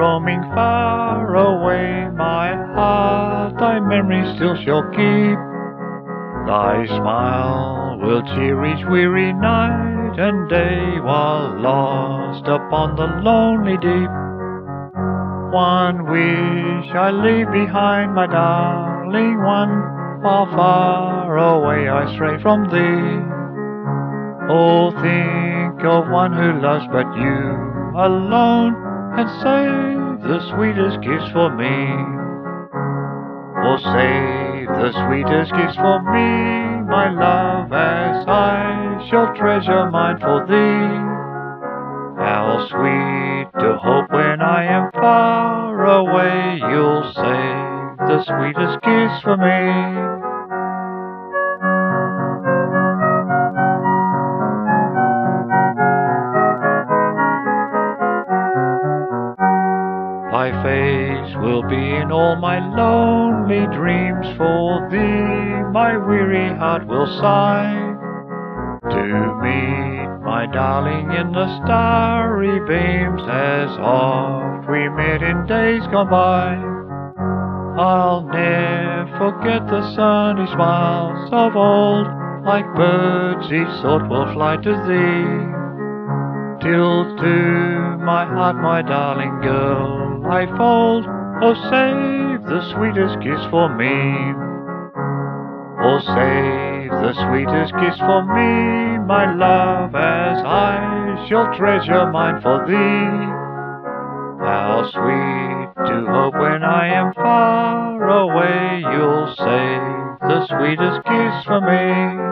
roaming far away, my heart thy memory still shall keep. Thy smile will cheer each weary night and day while lost upon the lonely deep. One wish I leave behind, my darling one, while far away I stray from thee. Oh, think of one who loves but you alone and save the sweetest gifts for me. Oh, save the sweetest gifts for me, my love, as I shall treasure mine for thee. How sweet to hope when I am far away, you'll save the sweetest gifts for me. Thy face will be in all my lonely dreams for thee, my weary heart will sigh. To meet my darling in the starry beams, as oft we met in days gone by. I'll ne'er forget the sunny smiles of old, like birds each thought will fly to thee. Till to my heart, my darling girl, I fold. Oh, save the sweetest kiss for me. Oh, save the sweetest kiss for me, my love, as I shall treasure mine for thee. How sweet to hope when I am far away, you'll save the sweetest kiss for me.